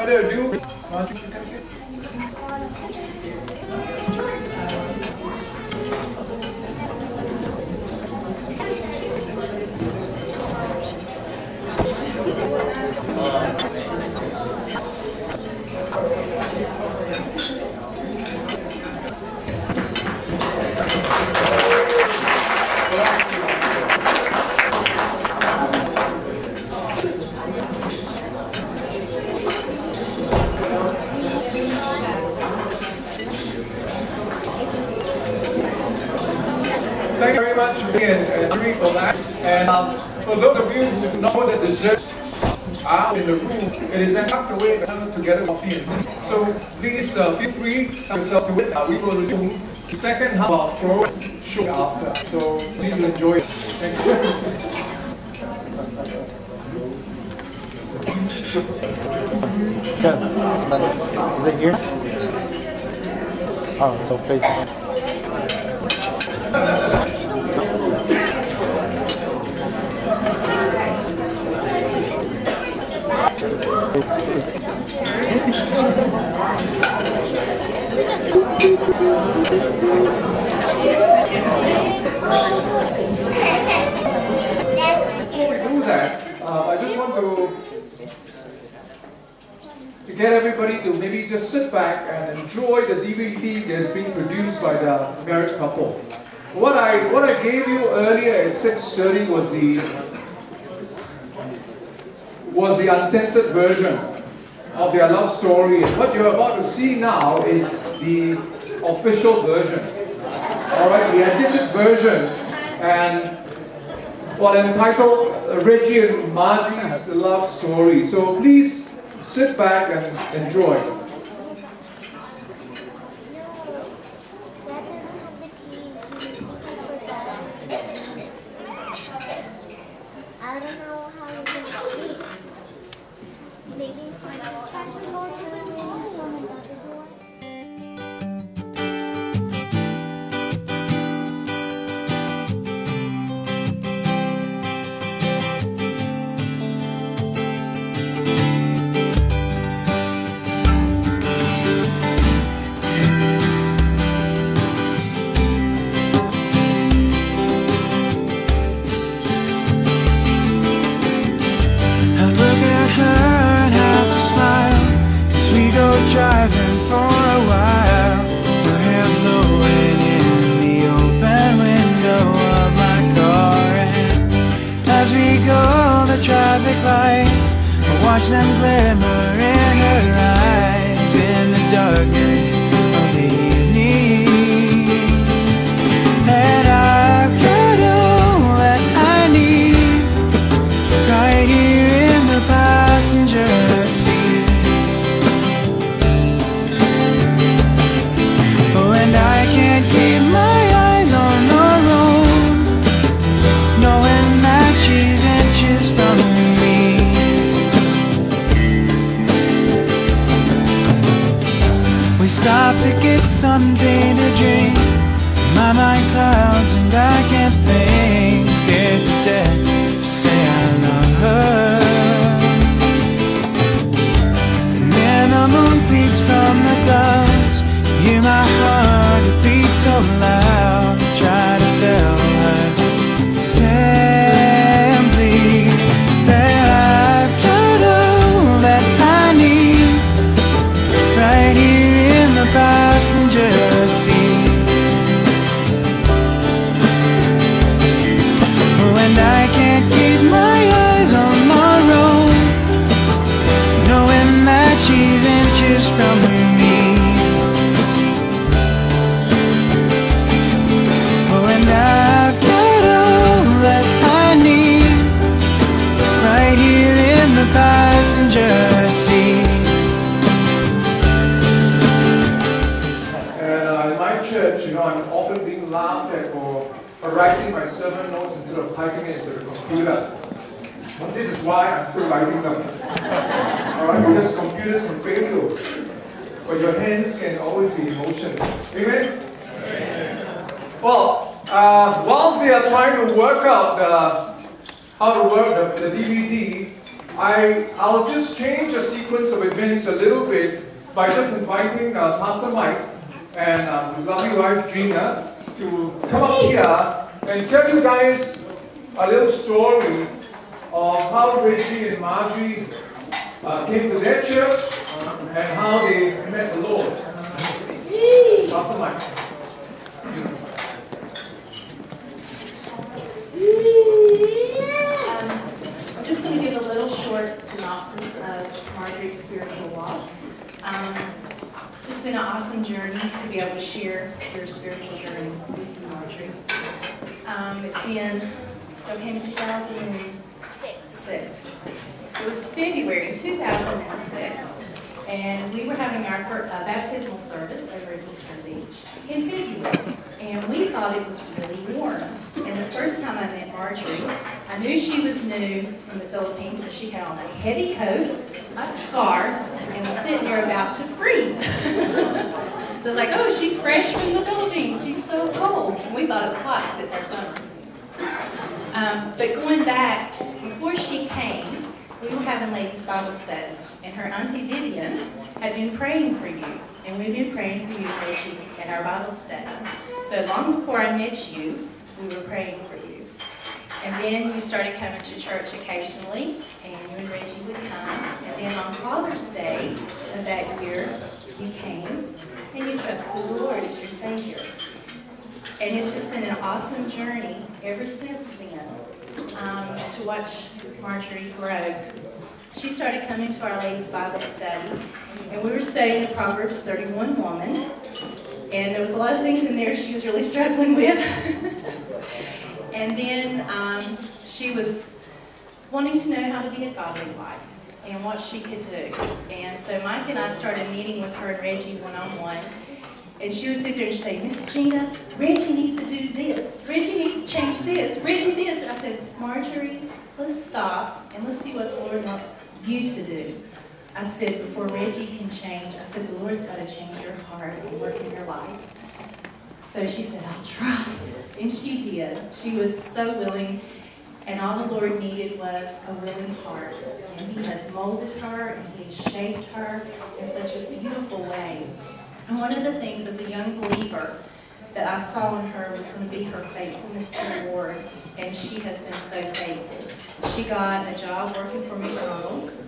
Valeu, viu? It is not the way that together with So please uh, feel free to yourself to it. Uh, we will resume the second half of throw show after. So please enjoy it. Thank Is it here? Oh, so please. Uh, to get everybody to maybe just sit back and enjoy the DVD that's being produced by the married couple. What I what I gave you earlier at 6.30 was the was the uncensored version of their love story. And what you're about to see now is the official version. Alright, the edited version. And well, entitled Reggie and Margie's Love Story. So please sit back and enjoy. flash and glimmer in her eyes it the computer. But this is why I'm still writing them. Alright, because computers can fail you. But your hands can always be in motion. Amen? Amen. Well, uh, whilst they are trying to work out the, how to work the, the DVD, I, I'll just change the sequence of events a little bit by just inviting uh, Pastor Mike and uh, his lovely wife Gina to come up here and tell you guys a little story of how Reggie and Margie uh, came to their church and how they met the Lord. Pastor Mike. Um, I'm just going to give a little short synopsis of Marjorie's spiritual walk. Um, it's been an awesome journey to be able to share your spiritual journey with you, Marjorie. Um, it's been, okay, 2006. It was February 2006, and we were having our first, uh, baptismal service over at Eastern Beach in February, and we thought it was really warm. And the first time I met Marjorie, I knew she was new from the Philippines, but she had on a heavy coat, a scarf, and was sitting there about to freeze. so I was like, oh, she's fresh from the Philippines. She's so cold. And we thought it was hot because it's our summer. Um, but going back, before she came, we were having ladies Bible study, and her auntie Vivian had been praying for you, and we've been praying for you, Reggie, in our Bible study. So long before I met you, we were praying for you. And then you started coming to church occasionally, and you and Reggie would come. And then on Father's Day of that year, you came, and you trusted the Lord as your Savior. And it's just been an awesome journey ever since then um, to watch Marjorie grow. She started coming to our ladies' Bible study, and we were studying the Proverbs 31 woman. And there was a lot of things in there she was really struggling with. and then um, she was wanting to know how to be a godly wife and what she could do. And so Mike and I started meeting with her and Reggie one-on-one. And she would sit there and she say, Miss Gina, Reggie needs to do this. Reggie needs to change this. Reggie this. And I said, Marjorie, let's stop and let's see what the Lord wants you to do. I said, before Reggie can change, I said, the Lord's got to change your heart and work in your life. So she said, I'll try. And she did. She was so willing. And all the Lord needed was a willing heart. And He has molded her and He has shaped her in such a beautiful way. And one of the things as a young believer that I saw in her was going to be her faithfulness to the Lord. And she has been so faithful. She got a job working for McDonald's.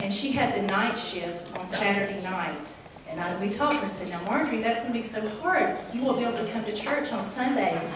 And she had the night shift on Saturday night. And I, we told her, said, now Marjorie, that's going to be so hard. You won't be able to come to church on Sundays.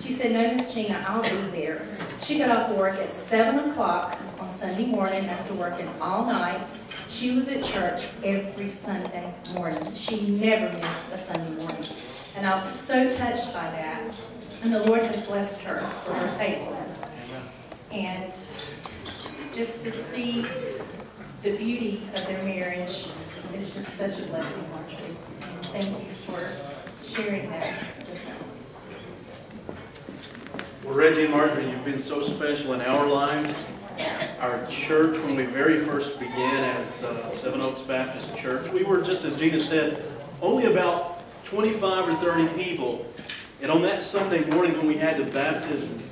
She said, no, Miss Gina, I'll be there. She got off work at 7 o'clock Sunday morning after working all night. She was at church every Sunday morning. She never missed a Sunday morning. And I was so touched by that. And the Lord has blessed her for her faithfulness. And just to see the beauty of their marriage is just such a blessing, Marjorie. Thank you for sharing that with us. Well, Reggie and Marjorie, you've been so special in our lives. Our church, when we very first began as uh, Seven Oaks Baptist Church, we were, just as Gina said, only about 25 or 30 people. And on that Sunday morning when we had the baptism,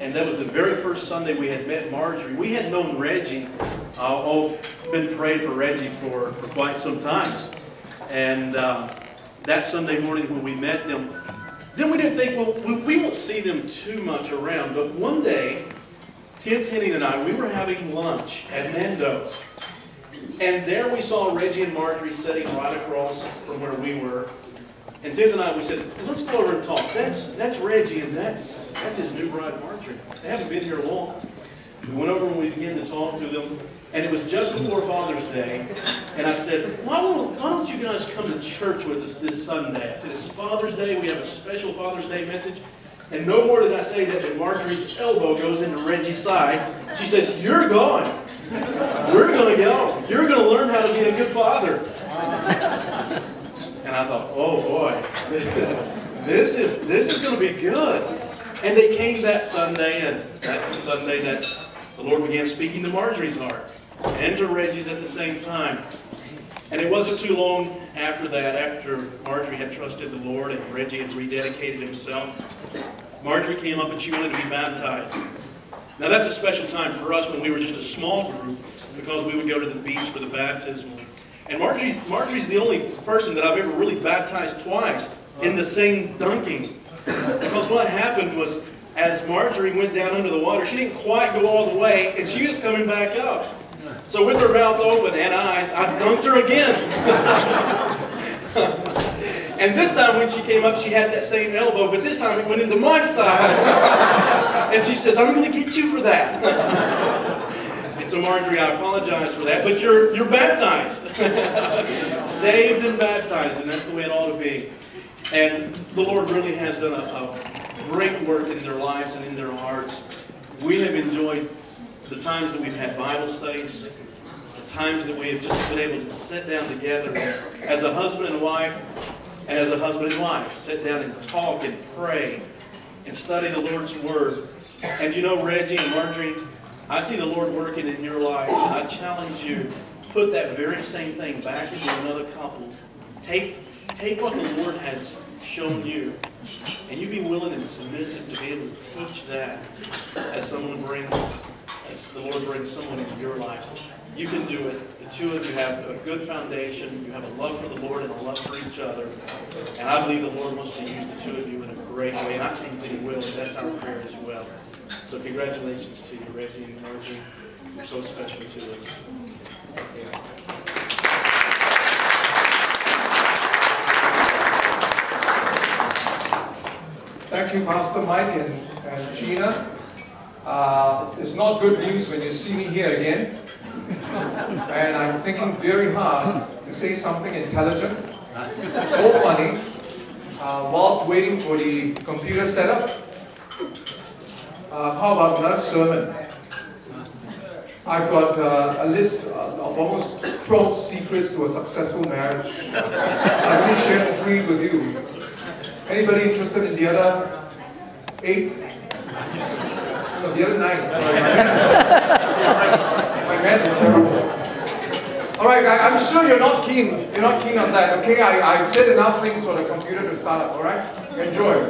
and that was the very first Sunday we had met Marjorie, we had known Reggie, uh, oh, been praying for Reggie for, for quite some time. And uh, that Sunday morning when we met them, then we didn't think, well, we, we won't see them too much around. But one day, Tim Henning and I, we were having lunch at Nando's. And there we saw Reggie and Marjorie sitting right across from where we were. And Tiz and I, we said, let's go over and talk. That's, that's Reggie, and that's, that's his new bride, Marjorie. They haven't been here long. We went over and we began to talk to them. And it was just before Father's Day. And I said, why don't, why don't you guys come to church with us this Sunday? I said, it's Father's Day. We have a special Father's Day message. And no more did I say that when Marjorie's elbow goes into Reggie's side. She says, you're going. We're going to go. You're going to learn how to be a good father. And I thought, oh boy, this is this is going to be good. And they came that Sunday, and that's the Sunday that the Lord began speaking to Marjorie's heart and to Reggie's at the same time. And it wasn't too long after that, after Marjorie had trusted the Lord and Reggie had rededicated himself, Marjorie came up and she wanted to be baptized. Now that's a special time for us when we were just a small group because we would go to the beach for the baptismal. And Marjorie's, Marjorie's the only person that I've ever really baptized twice in the same dunking. Because what happened was, as Marjorie went down under the water, she didn't quite go all the way, and she was coming back up. So with her mouth open and eyes, I dunked her again. and this time when she came up, she had that same elbow, but this time it went into my side. and she says, I'm going to get you for that. and so Marjorie, I apologize for that, but you're, you're baptized. Saved and baptized, and that's the way it ought to be. And the Lord really has done a, a great work in their lives and in their hearts. We have enjoyed the times that we've had Bible studies, the times that we have just been able to sit down together as a husband and wife, and as a husband and wife, sit down and talk and pray and study the Lord's Word. And you know, Reggie and Marjorie, I see the Lord working in your life. I challenge you, put that very same thing back into another couple. Take, take what the Lord has shown you, and you be willing and submissive to be able to teach that as someone brings, the Lord brings someone into your lives. You can do it. The two of you have a good foundation. You have a love for the Lord and a love for each other. And I believe the Lord wants to use the two of you in a great way, and I think that He will. And that's our prayer as well. So congratulations to you, Reggie and Margie. You're so special to us. Thank you, Pastor Mike and, and Gina. Uh, it's not good news when you see me here again. And I'm thinking very hard to say something intelligent, so funny, uh, whilst waiting for the computer setup. Uh, how about another sermon? I've got uh, a list of almost 12 secrets to a successful marriage. I'm going to share three with you. Anybody interested in the other eight? No, the other. Sorry, my math- is terrible. All right, I, I'm sure you're not keen. You're not keen on that. Okay, I, I've said enough things for the computer to start up. All right, enjoy.